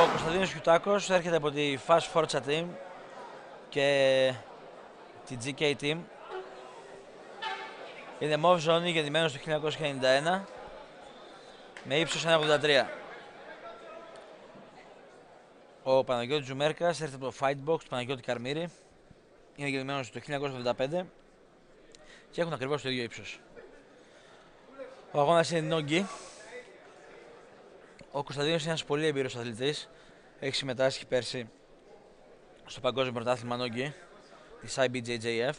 Ο Κωνσταντίνος Κιουτάκος έρχεται από τη Fast Forza Team και τη GK Team. Είναι MOV ζώνη γεννημένος το 1991 με ύψος 1,83. Ο Παναγιώτης Τζουμέρκας έρχεται από το Fightbox του Παναγιώτη Καρμύρη. Είναι γεννημένος το 1985 και έχουν ακριβώς το ίδιο ύψος. Ο αγώνας είναι νόγκη. Ο Κωνσταντίνος είναι ένας πολύ εμπειρός αθλητής. Έχει συμμετάσχει πέρσι στο Παγκόσμιο Πρωτάθλημα Νόγκη της IBJJF.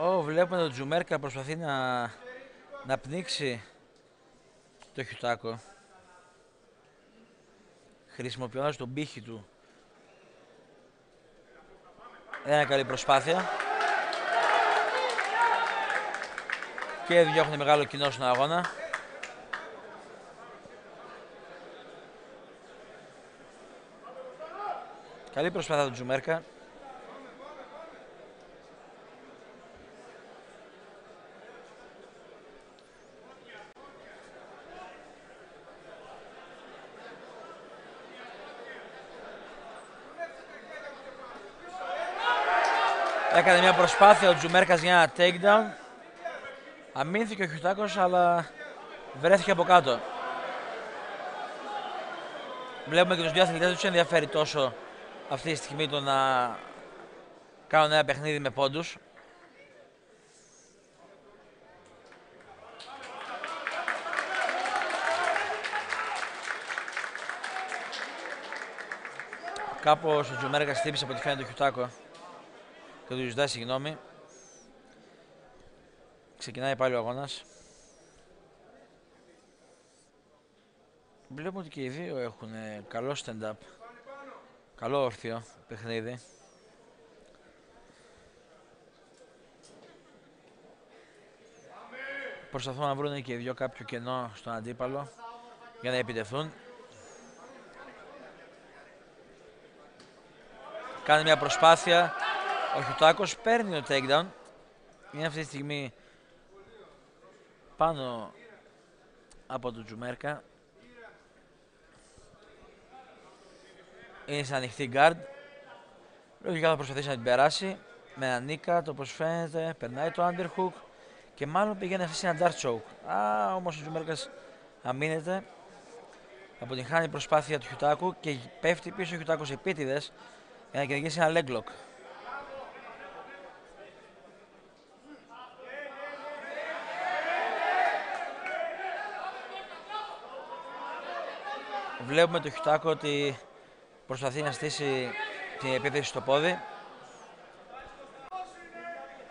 Ω, βλέπουμε τον Τζουμέρκα προσπαθεί να, να πνίξει το χιουτάκο. Χρησιμοποιώντας τον πύχη του. Ένα καλή προσπάθεια. Και οι δύο έχουν μεγάλο κοινό στον αγώνα. Καλή προσπάθεια του Τζουμέρκα. Έκανε μια προσπάθεια ο Τζουμέρκας για ένα takedown. Αμήνθηκε ο Χιουτάκος, αλλά βρέθηκε από κάτω. Βλέπουμε και τους δύο αθλητές τους ενδιαφέρει τόσο αυτή τη στιγμή το να κάνουν ένα παιχνίδι με πόντους. Κάπως ο Τζουμέρκας χτύπησε από τη φαίνεται το Χιουτάκο και του ζητάει συγγνώμη. Ξεκινάει πάλι ο αγώνας. Βλέπουμε ότι και οι δύο έχουν καλό stand-up. Καλό όρθιο παιχνίδι. Προσπαθούν να βρουν και οι δυο κάποιο κενό στον αντίπαλο για να επιτεθούν. Κάνει μια προσπάθεια. Ο Χιουτάκος παίρνει το takedown. Είναι αυτή τη στιγμή πάνω από τον Τζουμέρκα. Είναι σε ανοιχτή guard. Λογικά θα προσπαθήσει να την περάσει. Με ένα νίκα, το όπως φαίνεται, περνάει το underhook και μάλλον πηγαίνει αυτή σε ένα dart choke. Α, όμως ο Τζουμέρκας αμήνεται. Αποτυγχάνει η προσπάθεια του Χιουτάκου και πέφτει πίσω ο Χιουτάκος επίτηδες για να κυνηγήσει ένα leg lock. Βλέπουμε το Χιουτάκο ότι προσπαθεί να στήσει την επίθεση στο πόδι.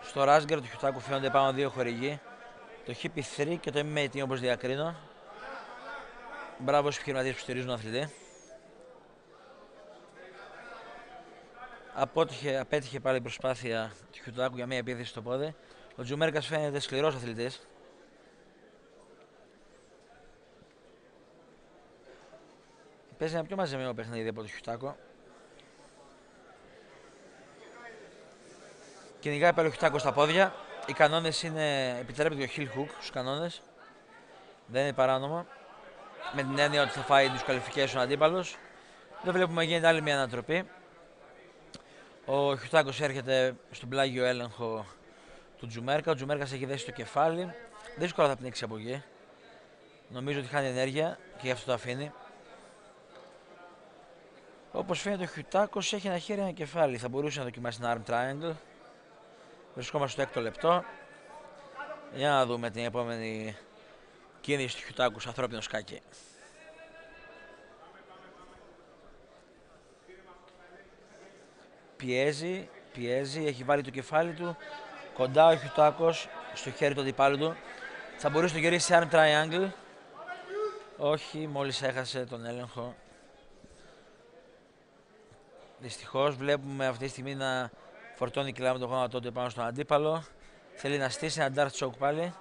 Στο Ράσγκερ του Χιουτάκου φαίνονται πάνω δύο χορηγοί. Το Hippie 3 και το MMA όπως διακρίνω. Μπράβος στους επιχειρηματίες που στηρίζουν τον αθλητή. Απότυχε, απέτυχε πάλι η προσπάθεια του Χιουτάκου για μια επίθεση στο πόδι. Ο Τζουμέρκας φαίνεται σκληρός αθλητής. Παίζει ένα πιο μαζεμένο παιχνίδι από το Χιουτάκο; Κυνηγάει πάλι ο Χιουτάκος στα πόδια. Οι κανόνες είναι. Επιτρέπεται ο heel hook στους κανόνες. Δεν είναι παράνομο. Με την έννοια ότι θα φάει disqualification ο αντίπαλο. Δεν βλέπουμε γίνεται άλλη μια ανατροπή. Ο Χιουτάκος έρχεται στον πλάγιο έλεγχο του Τζουμέρκα. Ο Τζουμέρκας έχει δέσει το κεφάλι. Δύσκολα θα πνίξει από εκεί. Νομίζω ότι χάνει ενέργεια και γι' αυτό το αφήνει. Όπως φαίνεται, ο Χιουτάκος έχει ένα χέρι ένα κεφάλι. Θα μπορούσε να δοκιμάσει ένα arm triangle. Βρισκόμαστε στο έκτο λεπτό. Για να δούμε την επόμενη κίνηση του Χιουτάκου στο ανθρώπινο σκάκι. Πιέζει, πιέζει, έχει βάλει το κεφάλι του κοντά ο Χιουτάκος στο χέρι του αντιπάλου του. Θα μπορούσε να το γυρίσει arm triangle. Όχι, μόλις έχασε τον έλεγχο Δυστυχώς βλέπουμε αυτή τη στιγμή να φορτώνει κιλά με το γόνατο του πάνω στον αντίπαλο. Θέλει να στήσει ένα dart choke πάλι.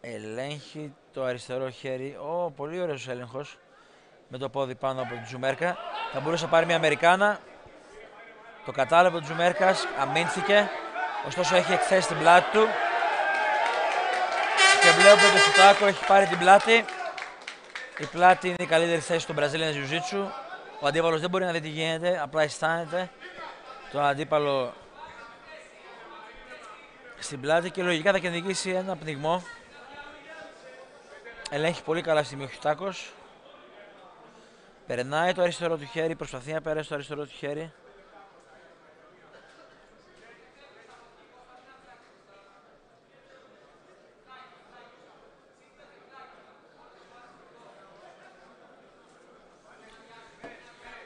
Ελέγχει το αριστερό χέρι. Ω, πολύ ωραίος έλεγχος. Με το πόδι πάνω από τον Τζουμέρκα. Θα μπορούσε να πάρει μια Αμερικάνα. Το κατάλαβε ο Τζουμέρκας. Αμήνθηκε. Ωστόσο έχει εκθέσει την πλάτη του. Και Βλέπουμε ότι ο Σουτάκο έχει πάρει την πλάτη. Η πλάτη είναι η καλύτερη θέση του Brazilian Jiu-Jitsu. Ο αντίπαλος δεν μπορεί να δει τι γίνεται, απλά αισθάνεται τον αντίπαλο στην πλάτη και λογικά θα κυνηγήσει ένα πνιγμό. Ελέγχει πολύ καλά στη ο Χιουτάκος. Περνάει το αριστερό του χέρι, προσπαθεί να περάσει το αριστερό του χέρι.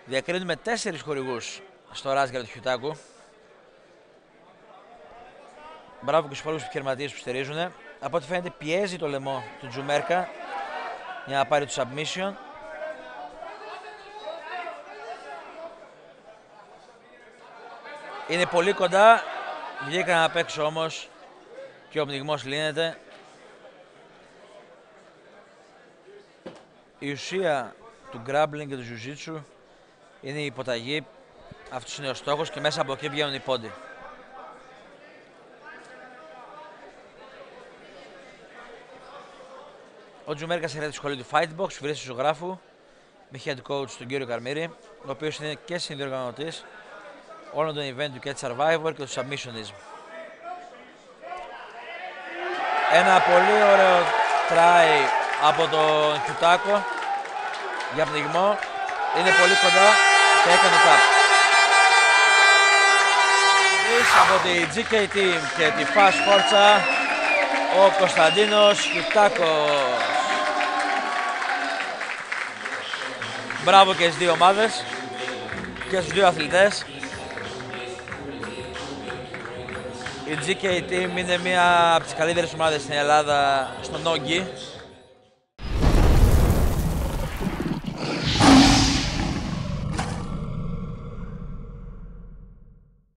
Διακρίνουμε τέσσερις χορηγούς στο Ράσγκαρ του Χιουτάκου. Μπράβο και στους πολλούς επιχειρηματίες που στηρίζουν. Από ό,τι φαίνεται πιέζει το λαιμό του Τζουμέρκα για να πάρει το submission. Είναι πολύ κοντά. Βγήκαν απ' έξω όμως και ο πνιγμός λύνεται. Η ουσία του grappling και του jiu-jitsu είναι η υποταγή. Αυτός είναι ο στόχος και μέσα από εκεί βγαίνουν οι πόντι. Ο Τζουμέρκα έρχεται στη σχολή του Fightbox, βρίσκεται στο ζωγράφου με head coach τον κύριο Καρμύρη, ο οποίος είναι και συνδιοργανωτής όλων των event του Catch Survivor και του Submissionism. Ένα πολύ ωραίο try από τον Κιουτάκο για πνιγμό. Είναι πολύ κοντά και έκανε tap. Από τη GK Team και τη Fast Forza ο Κωνσταντίνος Κιουτάκος. Μπράβο και στις δύο ομάδες και στους δύο αθλητές. Η GK Team είναι μία από τις καλύτερες ομάδες στην Ελλάδα στο Νόγκι.